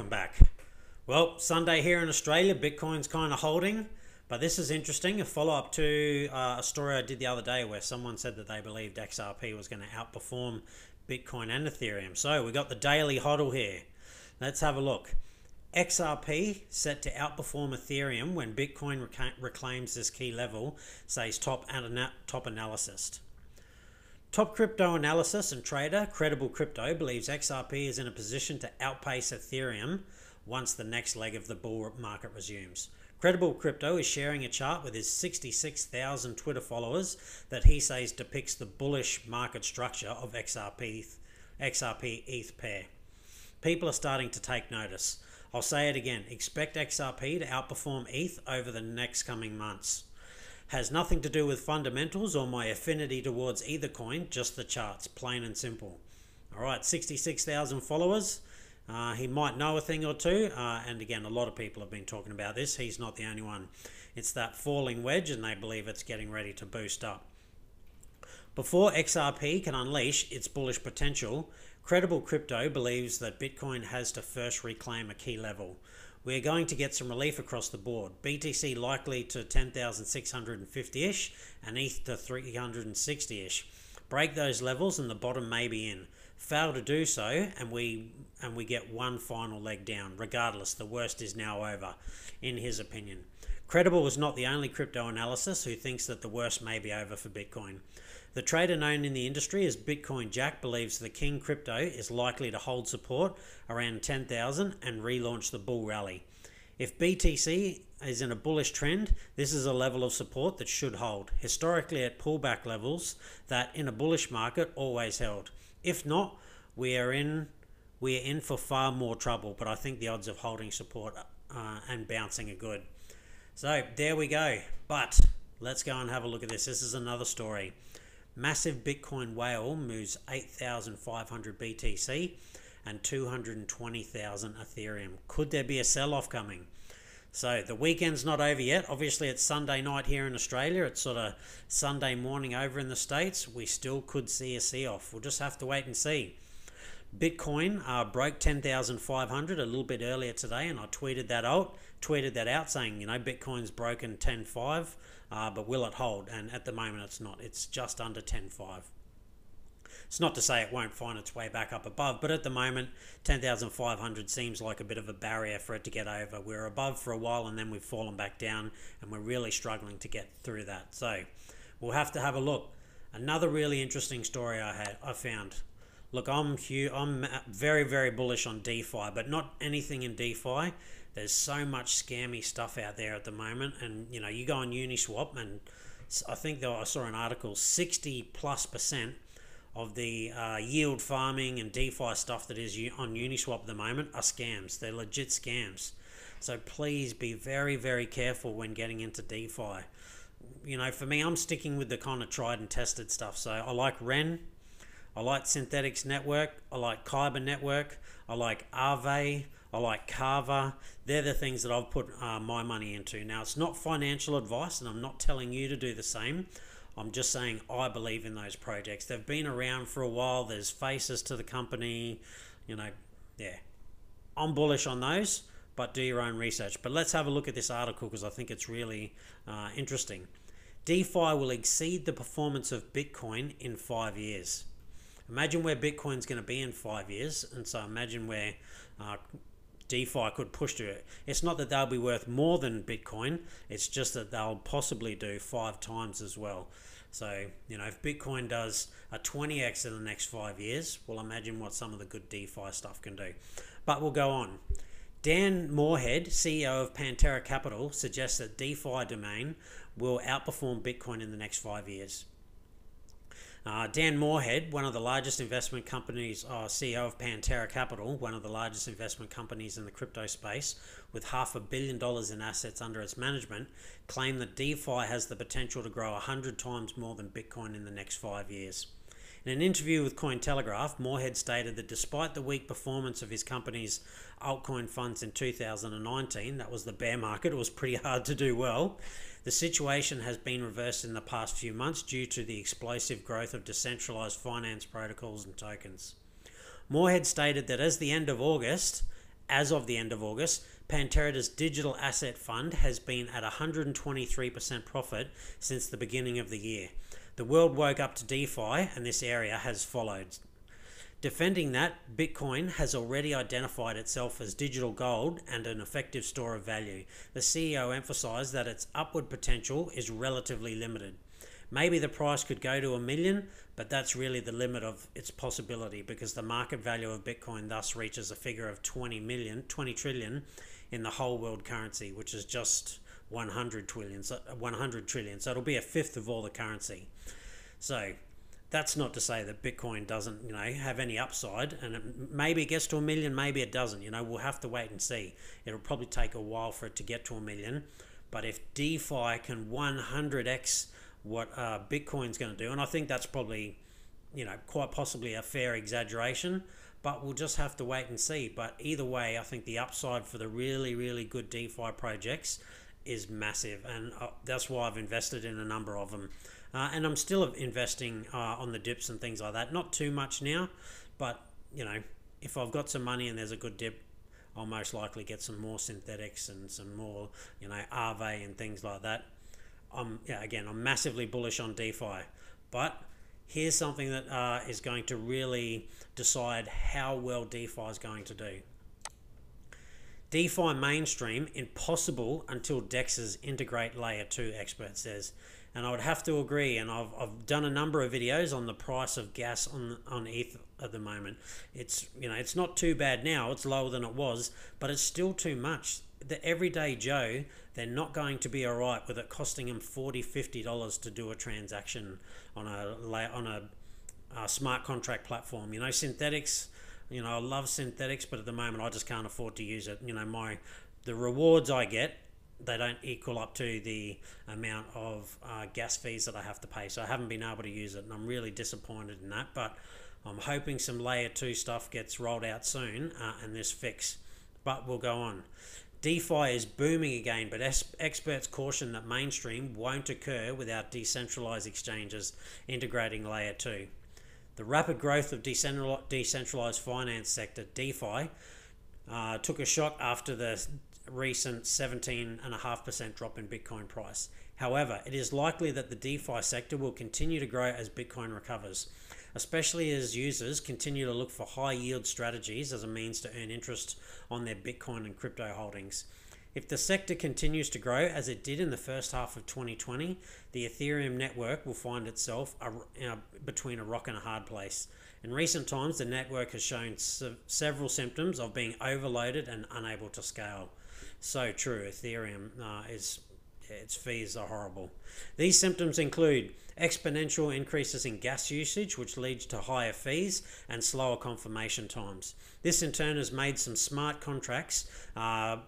welcome back. Well, Sunday here in Australia, Bitcoin's kind of holding, but this is interesting. A follow up to uh, a story I did the other day where someone said that they believed XRP was going to outperform Bitcoin and Ethereum. So we got the daily hodl here. Let's have a look. XRP set to outperform Ethereum when Bitcoin reclaims this key level, says top, top analyst. Top crypto analysis and trader Credible Crypto believes XRP is in a position to outpace Ethereum once the next leg of the bull market resumes. Credible Crypto is sharing a chart with his 66,000 Twitter followers that he says depicts the bullish market structure of XRP, XRP ETH pair. People are starting to take notice. I'll say it again expect XRP to outperform ETH over the next coming months has nothing to do with fundamentals or my affinity towards either coin, just the charts, plain and simple. All right, 66,000 followers. Uh, he might know a thing or two, uh, and again, a lot of people have been talking about this. He's not the only one. It's that falling wedge, and they believe it's getting ready to boost up. Before XRP can unleash its bullish potential, Credible Crypto believes that Bitcoin has to first reclaim a key level. We're going to get some relief across the board. BTC likely to 10,650 ish and ETH to 360 ish. Break those levels and the bottom may be in. Fail to do so and we and we get one final leg down. Regardless, the worst is now over, in his opinion. Credible is not the only crypto analysis who thinks that the worst may be over for Bitcoin. The trader known in the industry as Bitcoin Jack believes the King crypto is likely to hold support around 10,000 and relaunch the bull rally. If BTC is in a bullish trend, this is a level of support that should hold. Historically, at pullback levels that in a bullish market always held. If not, we are in we are in for far more trouble. But I think the odds of holding support uh, and bouncing are good. So there we go. But let's go and have a look at this. This is another story. Massive Bitcoin whale moves 8,500 BTC and 220,000 Ethereum. Could there be a sell off coming? So the weekend's not over yet. Obviously, it's Sunday night here in Australia. It's sort of Sunday morning over in the States. We still could see a see off. We'll just have to wait and see. Bitcoin uh, broke 10,500 a little bit earlier today, and I tweeted that out. Tweeted that out saying, you know, Bitcoin's broken 10.5, uh, but will it hold? And at the moment, it's not. It's just under 10.5. It's not to say it won't find its way back up above, but at the moment, 10,500 seems like a bit of a barrier for it to get over. We're above for a while and then we've fallen back down, and we're really struggling to get through that. So we'll have to have a look. Another really interesting story I had I found look, I'm huge, I'm very very bullish on DeFi, but not anything in DeFi. There's so much scammy stuff out there at the moment, and you know, you go on Uniswap, and I think though I saw an article, sixty plus percent of the uh, yield farming and DeFi stuff that is on Uniswap at the moment are scams. They're legit scams. So please be very very careful when getting into DeFi. You know, for me, I'm sticking with the kind of tried and tested stuff. So I like Ren. I like Synthetix Network. I like Kyber Network. I like Aave. I like Kava. They're the things that I've put uh, my money into. Now, it's not financial advice, and I'm not telling you to do the same. I'm just saying I believe in those projects. They've been around for a while. There's faces to the company. You know, yeah. I'm bullish on those, but do your own research. But let's have a look at this article because I think it's really uh, interesting. DeFi will exceed the performance of Bitcoin in five years. Imagine where Bitcoin's going to be in five years, and so imagine where uh, DeFi could push to it. It's not that they'll be worth more than Bitcoin, it's just that they'll possibly do five times as well. So, you know, if Bitcoin does a 20x in the next five years, well, imagine what some of the good DeFi stuff can do. But we'll go on. Dan Morehead, CEO of Pantera Capital, suggests that DeFi domain will outperform Bitcoin in the next five years. Uh, Dan Morehead, one of the largest investment companies, uh, CEO of Pantera Capital, one of the largest investment companies in the crypto space, with half a billion dollars in assets under its management, claimed that DeFi has the potential to grow 100 times more than Bitcoin in the next five years. In an interview with Cointelegraph, Morehead stated that despite the weak performance of his company's altcoin funds in 2019, that was the bear market, it was pretty hard to do well. The situation has been reversed in the past few months due to the explosive growth of decentralized finance protocols and tokens. Morehead stated that as the end of August, as of the end of August, Pantera's digital asset fund has been at 123% profit since the beginning of the year. The world woke up to DeFi, and this area has followed. Defending that, Bitcoin has already identified itself as digital gold and an effective store of value. The CEO emphasized that its upward potential is relatively limited. Maybe the price could go to a million, but that's really the limit of its possibility because the market value of Bitcoin thus reaches a figure of 20 million, 20 trillion in the whole world currency, which is just 100 trillion, so 100 trillion. So it'll be a fifth of all the currency. So that's not to say that Bitcoin doesn't, you know, have any upside, and it, maybe it gets to a million, maybe it doesn't. You know, we'll have to wait and see. It'll probably take a while for it to get to a million, but if DeFi can 100x what uh, Bitcoin's going to do, and I think that's probably, you know, quite possibly a fair exaggeration, but we'll just have to wait and see. But either way, I think the upside for the really, really good DeFi projects is massive, and uh, that's why I've invested in a number of them. Uh, and I'm still investing uh, on the dips and things like that. Not too much now, but you know, if I've got some money and there's a good dip, I'll most likely get some more Synthetix and some more, you know, Aave and things like that. I'm yeah, again, I'm massively bullish on DeFi, but here's something that uh, is going to really decide how well DeFi is going to do. DeFi mainstream impossible until DEXs integrate layer 2, expert says. And I would have to agree, and I've, I've done a number of videos on the price of gas on on ETH at the moment. It's you know it's not too bad now. It's lower than it was, but it's still too much. The everyday Joe, they're not going to be all right with it costing them 40 50 dollars to do a transaction on a on a, a smart contract platform. You know, Synthetix. You know, I love Synthetix, but at the moment I just can't afford to use it. You know, my the rewards I get they don't equal up to the amount of uh, gas fees that I have to pay. So I haven't been able to use it, and I'm really disappointed in that. But I'm hoping some layer two stuff gets rolled out soon uh, and this fix. But we'll go on. DeFi is booming again, but experts caution that mainstream won't occur without decentralized exchanges integrating layer 2. The rapid growth of decentralized finance sector, DeFi, uh, took a shock after the recent 17.5% drop in Bitcoin price. However, it is likely that the DeFi sector will continue to grow as Bitcoin recovers, especially as users continue to look for high yield strategies as a means to earn interest on their Bitcoin and crypto holdings. If the sector continues to grow as it did in the first half of 2020, the Ethereum network will find itself a, between a rock and a hard place. In recent times, the network has shown se- several symptoms of being overloaded and unable to scale so true. Ethereum uh, is its fees are horrible. These symptoms include exponential increases in gas usage, which leads to higher fees and slower confirmation times. This in turn has made some smart contracts uh,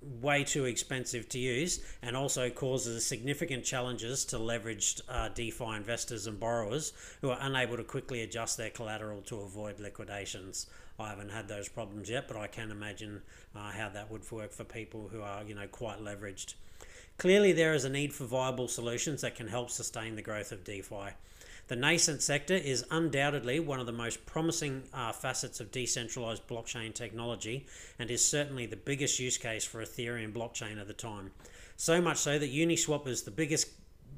way too expensive to use and also causes significant challenges to leveraged uh, DeFi investors and borrowers who are unable to quickly adjust their collateral to avoid liquidations. I haven't had those problems yet, but I can imagine uh, how that would work for people who are, you know, quite leveraged. Clearly, there is a need for viable solutions that can help sustain the growth of DeFi. The nascent sector is undoubtedly one of the most promising uh, facets of decentralized blockchain technology and is certainly the biggest use case for Ethereum blockchain at the time. So much so that Uniswap is the biggest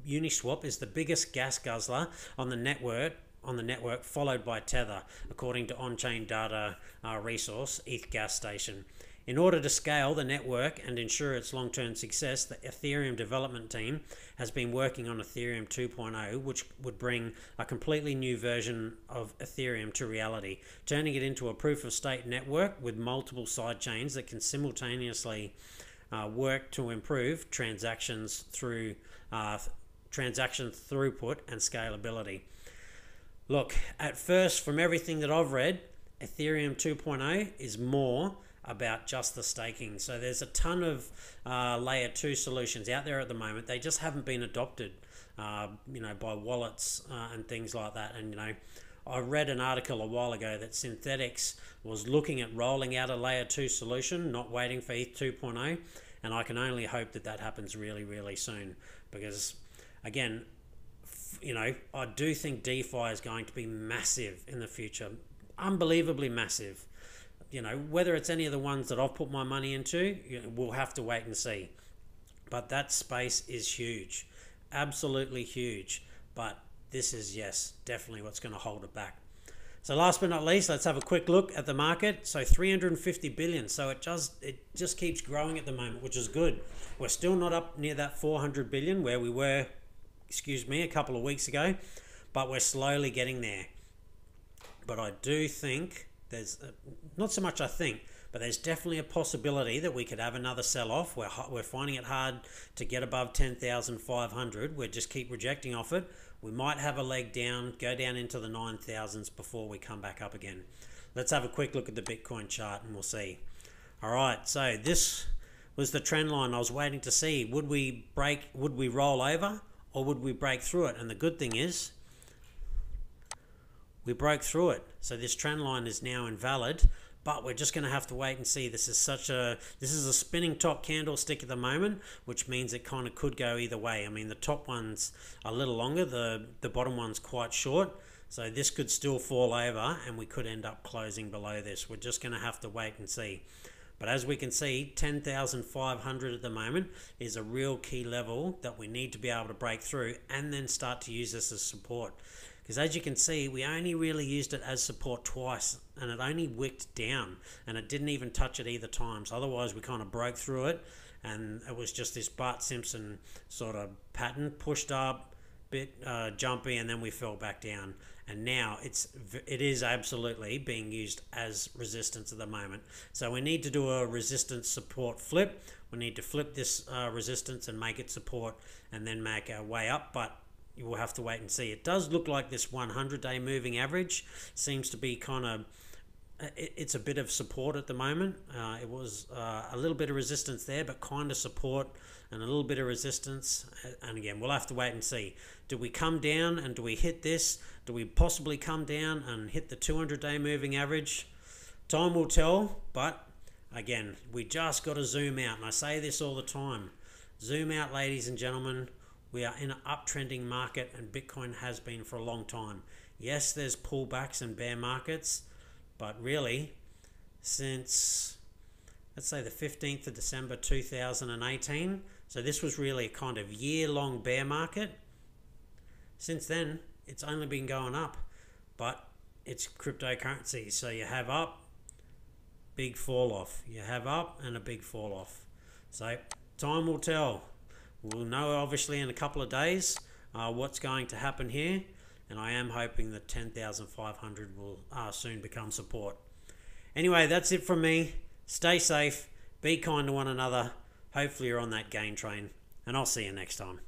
Uniswap is the biggest gas guzzler on the network on the network, followed by Tether, according to on-chain data uh, resource ETH Gas Station. In order to scale the network and ensure its long term success, the Ethereum development team has been working on Ethereum 2.0, which would bring a completely new version of Ethereum to reality, turning it into a proof of stake network with multiple side chains that can simultaneously uh, work to improve transactions through uh, transaction throughput and scalability. Look, at first, from everything that I've read, Ethereum 2.0 is more about just the staking. So there's a ton of uh, layer two solutions out there at the moment. They just haven't been adopted, uh, you know, by wallets uh, and things like that. And you know, I read an article a while ago that Synthetix was looking at rolling out a layer two solution, not waiting for ETH 2.0. And I can only hope that that happens really, really soon because, again, you know, I do think DeFi is going to be massive in the future, unbelievably massive you know, whether it's any of the ones that I've put my money into, you know, we'll have to wait and see. But that space is huge, absolutely huge. But this is, yes, definitely what's going to hold it back. So last but not least, let's have a quick look at the market. So 350 billion. So it just it just keeps growing at the moment, which is good. We're still not up near that 400 billion where we were, excuse me, a couple of weeks ago, but we're slowly getting there. But I do think there's uh, not so much I think, but there's definitely a possibility that we could have another sell off. We're we're finding it hard to get above 10,500. We just keep rejecting off it. We might have a leg down, go down into the 9,000s before we come back up again. Let's have a quick look at the Bitcoin chart and we'll see. All right, so this was the trend line I was waiting to see. Would we break, would we roll over or would we break through it? And the good thing is we broke through it. So this trend line is now invalid but we're just going to have to wait and see. This is such a this is a spinning top candlestick at the moment, which means it kind of could go either way. I mean, the top one's a little longer, the the bottom one's quite short. So this could still fall over and we could end up closing below this. We're just going to have to wait and see. But as we can see, 10,500 at the moment is a real key level that we need to be able to break through and then start to use this as support. Because as you can see, we only really used it as support twice and it only wicked down and it didn't even touch it either times. Otherwise, we kind of broke through it and it was just this Bart Simpson sort of pattern pushed up, bit uh, jumpy, and then we fell back down. And now it's it is absolutely being used as resistance at the moment. So we need to do a resistance support flip. We need to flip this uh, resistance and make it support, and then make our way up. But you will have to wait and see. It does look like this 100 day moving average seems to be kind of it's a bit of support at the moment. Uh, it was uh, a little bit of resistance there, but kind of support and a little bit of resistance. And again, we'll have to wait and see. Do we come down and do we hit this? Do we possibly come down and hit the 200 day moving average? Time will tell, but again, we just got to zoom out. And I say this all the time zoom out, ladies and gentlemen. We are in an uptrending market, and Bitcoin has been for a long time. Yes, there's pullbacks and bear markets, but really, since let's say the 15th of December 2018, so this was really a kind of year long bear market. Since then, it's only been going up, but it's cryptocurrency. So you have up, big fall off. You have up and a big fall off. So time will tell. We'll know obviously in a couple of days uh, what's going to happen here, and I am hoping that 10,500 will uh, soon become support. Anyway, that's it from me. Stay safe, be kind to one another. Hopefully, you're on that gain train, and I'll see you next time.